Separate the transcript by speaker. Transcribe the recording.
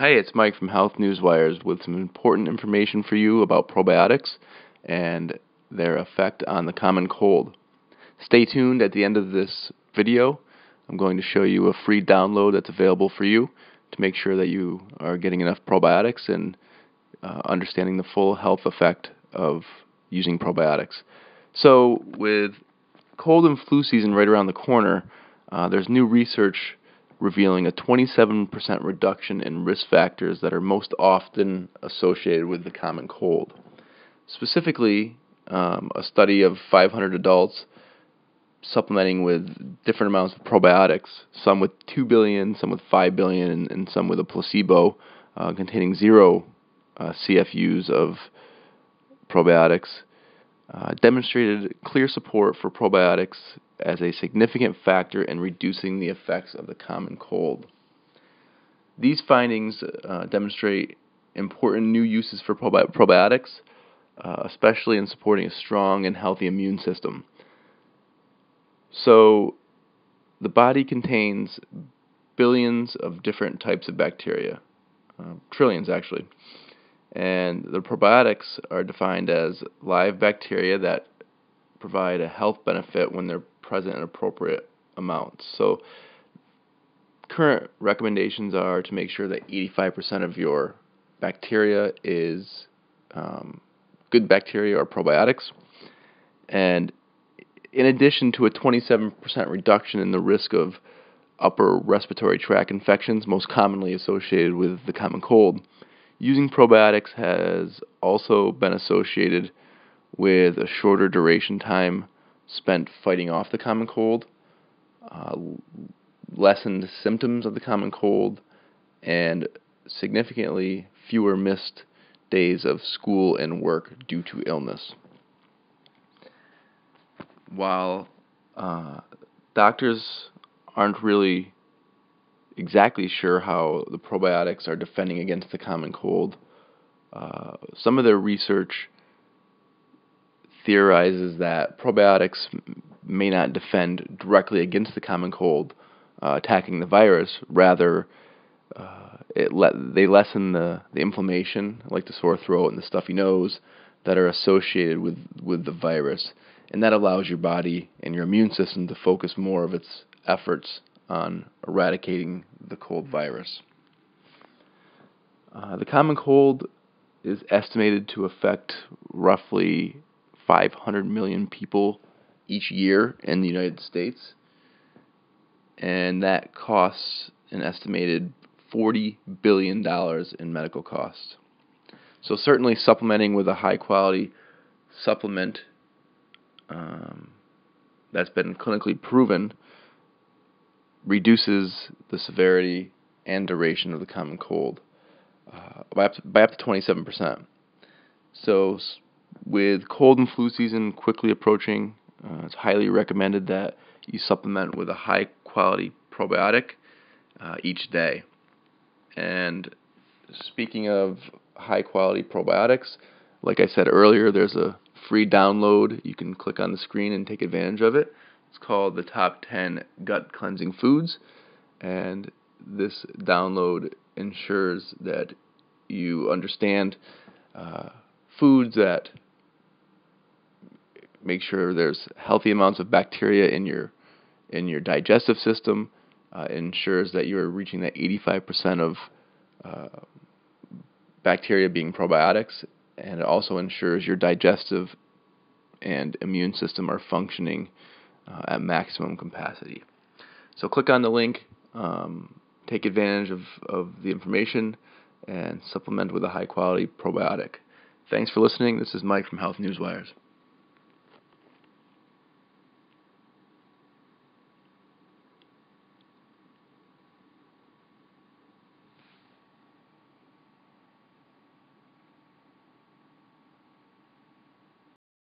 Speaker 1: Hi, it's Mike from Health Newswires with some important information for you about probiotics and their effect on the common cold. Stay tuned at the end of this video. I'm going to show you a free download that's available for you to make sure that you are getting enough probiotics and uh, understanding the full health effect of using probiotics. So, with cold and flu season right around the corner, uh, there's new research revealing a 27% reduction in risk factors that are most often associated with the common cold. Specifically, um, a study of 500 adults supplementing with different amounts of probiotics, some with 2 billion, some with 5 billion, and, and some with a placebo uh, containing zero uh, CFUs of probiotics, uh, demonstrated clear support for probiotics as a significant factor in reducing the effects of the common cold. These findings uh, demonstrate important new uses for probi- probiotics, uh, especially in supporting a strong and healthy immune system. So, the body contains billions of different types of bacteria, uh, trillions actually. And the probiotics are defined as live bacteria that provide a health benefit when they're present in appropriate amounts. So current recommendations are to make sure that 85% of your bacteria is um, good bacteria or probiotics. And in addition to a 27% reduction in the risk of upper respiratory tract infections, most commonly associated with the common cold, using probiotics has also been associated with a shorter duration time spent fighting off the common cold, uh, lessened symptoms of the common cold, and significantly fewer missed days of school and work due to illness. While uh, doctors aren't really exactly sure how the probiotics are defending against the common cold, uh, some of their research theorizes that probiotics may not defend directly against the common cold, uh, attacking the virus. Rather, uh, it le- they lessen the, the inflammation, like the sore throat and the stuffy nose, that are associated with, with the virus. And that allows your body and your immune system to focus more of its efforts on eradicating the cold virus. Uh, the common cold is estimated to affect roughly 500 million people each year in the United States, and that costs an estimated $40 billion in medical costs. So, certainly, supplementing with a high quality supplement um, that's been clinically proven reduces the severity and duration of the common cold uh, by, up to, by up to 27%. So, with cold and flu season quickly approaching, uh, it's highly recommended that you supplement with a high quality probiotic uh, each day. And speaking of high quality probiotics, like I said earlier, there's a free download. You can click on the screen and take advantage of it. It's called the Top 10 Gut Cleansing Foods. And this download ensures that you understand uh, foods that make sure there's healthy amounts of bacteria in your in your digestive system. Uh, ensures that you're reaching that 85% of uh, bacteria being probiotics, and it also ensures your digestive and immune system are functioning uh, at maximum capacity. So click on the link, um, take advantage of, of the information, and supplement with a high quality probiotic. Thanks for listening. This is Mike from Health Newswires.